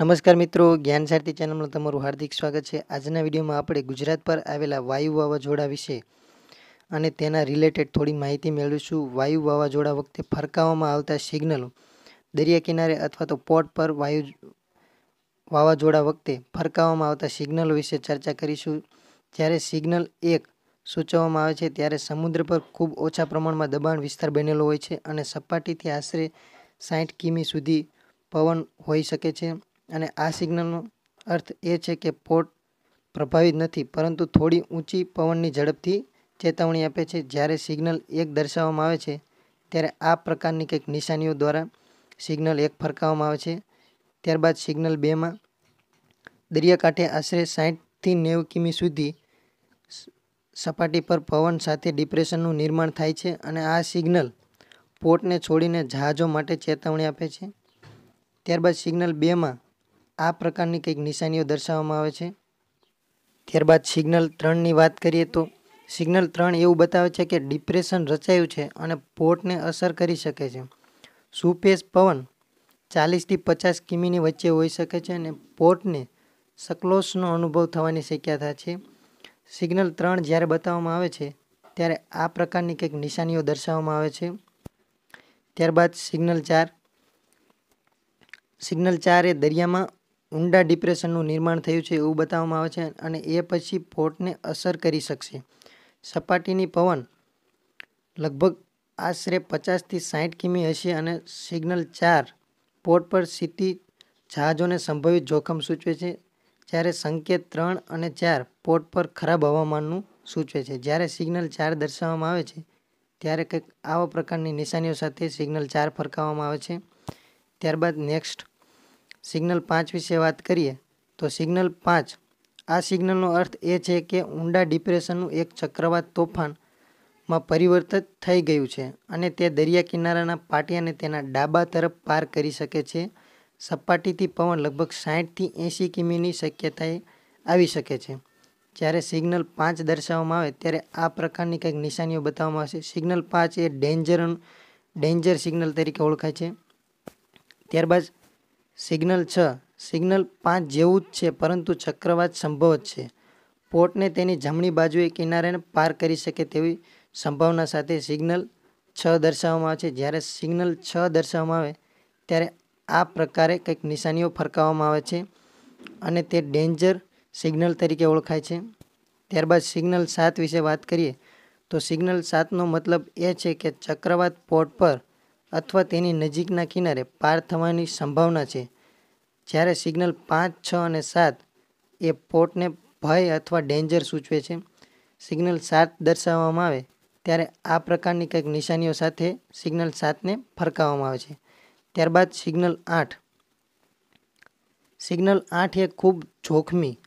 નમસ્કાર મિત્રો, જ્ઞાન સારથી ચેનલમાં તમારું હાર્દિક સ્વાગત છે. આજના વિડીયોમાં આપણે ગુજરાત પર આવેલા વાયુ વાવાઝોડા વિશે અને તેના રિલેટેડ થોડી માહિતી મેળવીશું. વાયુ વાવાઝોડા વખતે ફરકાવવામાં આવતા સિગ્નલો દરિયા કિનારે અથવા તો પોર્ટ પર વાયુ વાવાઝોડા વખતે ફરકાવવામાં આવતા સિગ્નલો વિશે ચર્ચા કરીશું. જ્યારે સિગ્નલ એક સૂચવવામાં આવે છે, ત્યારે સમુદ્ર પર ખૂબ ઓછા પ્રમાણમાં દબાણ વિસ્તાર બનેલો હોય છે અને સપાટીથી આશરે સાઠ કિમી સુધી પવન હોઈ શકે છે. અને આ સિગ્નલનો અર્થ એ છે કે પોર્ટ પ્રભાવિત નથી, પરંતુ થોડી ઊંચી પવનની ઝડપથી ચેતવણી આપે છે. જ્યારે સિગ્નલ એક દર્શાવવામાં આવે છે, ત્યારે આ પ્રકારની કંઈક નિશાનીઓ દ્વારા સિગ્નલ એક ફરકાવવામાં આવે છે. ત્યારબાદ સિગ્નલ બેમાં દરિયાકાંઠે આશરે સાઠથી નેવું કિમી સુધી સપાટી પર પવન સાથે ડિપ્રેશનનું નિર્માણ થાય છે અને આ સિગ્નલ પોર્ટને છોડીને જહાજો માટે ચેતવણી આપે છે. ત્યારબાદ સિગ્નલ બેમાં આ પ્રકારની કંઈક નિશાનીઓ દર્શાવવામાં આવે છે. ત્યારબાદ સિગ્નલ ત્રણની વાત કરીએ તો સિગ્નલ ત્રણ એવું બતાવે છે કે ડિપ્રેશન રચાયું છે અને પોર્ટને અસર કરી શકે છે. સુપેસ પવન ચાલીસથી પચાસ કિમીની વચ્ચે હોઈ શકે છે અને પોર્ટને સક્લોસનો અનુભવ થવાની શક્યતા છે. સિગ્નલ ત્રણ જ્યારે બતાવવામાં આવે છે ત્યારે આ પ્રકારની કંઈક નિશાનીઓ દર્શાવવામાં આવે છે. ત્યારબાદ સિગ્નલ ચાર. સિગ્નલ ચાર એ દરિયામાં ઊંડા ડિપ્રેશનનું નિર્માણ થયું છે એવું બતાવવામાં આવે છે અને એ પછી પોર્ટને અસર કરી શકશે. સપાટીની પવન લગભગ આશરે પચાસથી સાઠ કિમી હશે અને સિગ્નલ ચાર પોર્ટ પર સ્થિતિ જહાજોને સંભવિત જોખમ સૂચવે છે, જ્યારે સંકેત ત્રણ અને ચાર પોર્ટ પર ખરાબ હવામાનનું સૂચવે છે. જ્યારે સિગ્નલ ચાર દર્શાવવામાં આવે છે, ત્યારે કંઈક આવા પ્રકારની નિશાનીઓ સાથે સિગ્નલ ચાર ફરકાવવામાં આવે છે. ત્યારબાદ નેક્સ્ટ સિગ્નલ પાંચ વિશે વાત કરીએ, તો સિગ્નલ પાંચ. આ સિગ્નલનો અર્થ એ છે કે ઊંડા ડિપ્રેશનનું એક ચક્રવાત તોફાનમાં પરિવર્તિત થઈ ગયું છે અને તે દરિયા કિનારાના પાટિયાને તેના ડાબા તરફ પાર કરી શકે છે. સપાટીથી પવન લગભગ સાઠથી એંસી કિમીની શક્યતાએ આવી શકે છે. જ્યારે સિગ્નલ પાંચ દર્શાવવામાં આવે ત્યારે આ પ્રકારની કંઈક નિશાનીઓ બતાવવામાં આવશે. સિગ્નલ પાંચ એ ડેન્જર ડેન્જર સિગ્નલ તરીકે ઓળખાય છે. ત્યારબાદ સિગ્નલ છ. સિગ્નલ પાંચ જેવું જ છે, પરંતુ ચક્રવાત સંભવ જ છે. પોર્ટને તેની જમણી બાજુએ કિનારેને પાર કરી શકે તેવી સંભાવના સાથે સિગ્નલ છ દર્શાવવામાં આવે છે. જ્યારે સિગ્નલ છ દર્શાવવામાં આવે, ત્યારે આ પ્રકારે કંઈક નિશાનીઓ ફરકાવવામાં આવે છે અને તે ડેન્જર સિગ્નલ તરીકે ઓળખાય છે. ત્યારબાદ સિગ્નલ સાત વિશે વાત કરીએ, તો સિગ્નલ સાતનો મતલબ એ છે કે ચક્રવાત પોર્ટ પર અથવા તેની નજીકના કિનારે પાર થવાની સંભાવના છે. જ્યારે સિગ્નલ પાંચ, છ અને સાત એ પોર્ટને ભય અથવા ડેન્જર સૂચવે છે, સિગ્નલ સાત દર્શાવવામાં આવે, ત્યારે આ પ્રકારની કંઈક નિશાનીઓ સાથે સિગ્નલ સાતને ફરકાવવામાં આવે છે. ત્યારબાદ સિગ્નલ આઠ. સિગ્નલ આઠ એ ખૂબ જોખમી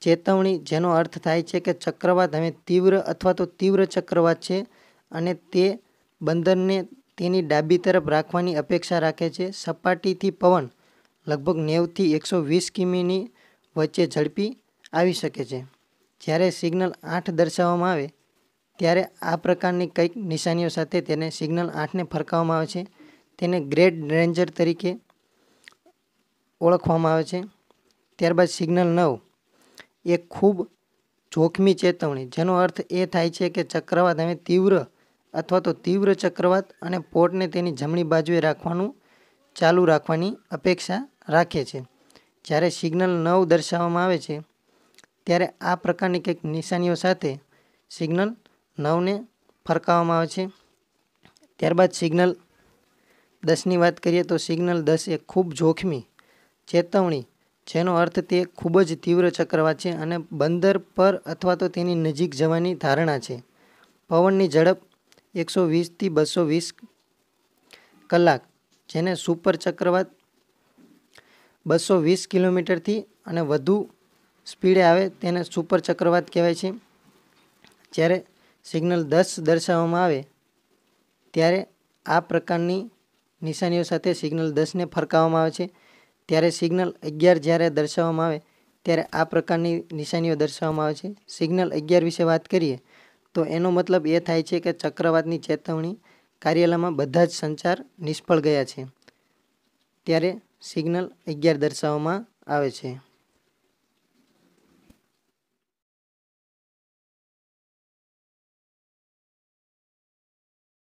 ચેતવણી જેનો અર્થ થાય છે કે ચક્રવાત હવે તીવ્ર અથવા તો તીવ્ર ચક્રવાત છે અને તે બંદરને તેની ડાબી તરફ રાખવાની અપેક્ષા રાખે છે. સપાટીથી પવન લગભગ નેવથી એકસો વીસ કિમીની વચ્ચે ઝડપી આવી શકે છે. જ્યારે સિગ્નલ આઠ દર્શાવવામાં આવે, ત્યારે આ પ્રકારની કંઈક નિશાનીઓ સાથે તેને સિગ્નલ આઠને ફરકાવવામાં આવે છે. તેને ગ્રેટ રેન્જર તરીકે ઓળખવામાં આવે છે. ત્યારબાદ સિગ્નલ નવ એ ખૂબ જોખમી ચેતવણી, જેનો અર્થ એ થાય છે કે ચક્રવાત હવે તીવ્ર અથવા તો તીવ્ર ચક્રવાત અને પોર્ટને તેની જમણી બાજુએ રાખવાનું ચાલુ રાખવાની અપેક્ષા રાખે છે. જ્યારે સિગ્નલ નવ દર્શાવવામાં આવે છે, ત્યારે આ પ્રકારની કંઈક નિશાનીઓ સાથે સિગ્નલ નવને ફરકાવવામાં આવે છે. ત્યારબાદ સિગ્નલ દસની વાત કરીએ તો સિગ્નલ દસ એ ખૂબ જોખમી, ચેતવણી, જેનો અર્થ તે ખૂબ જ તીવ્ર ચક્રવાત છે અને બંદર પર અથવા તો તેની નજીક જવાની ધારણા છે. પવનની ઝડપ એકસો વીસથી બસો વીસ કલાક, જેને સુપર ચક્રવાત બસો વીસ કિલોમીટરથી અને વધુ સ્પીડે આવે તેને સુપર ચક્રવાત કહેવાય છે. જ્યારે સિગ્નલ દસ દર્શાવવામાં આવે, ત્યારે આ પ્રકારની નિશાનીઓ સાથે સિગ્નલ દસને ફરકાવવામાં આવે છે. ત્યારે સિગ્નલ અગિયાર જ્યારે દર્શાવવામાં આવે, ત્યારે આ પ્રકારની નિશાનીઓ દર્શાવવામાં આવે છે. સિગ્નલ અગિયાર વિશે વાત કરીએ તો એનો મતલબ એ થાય છે કે ચક્રવાતની ચેતવણી કાર્યાલયમાં બધા જ સંચાર નિષ્ફળ ગયા છે. ત્યારે સિગ્નલ અગિયાર દર્શાવવામાં આવે છે.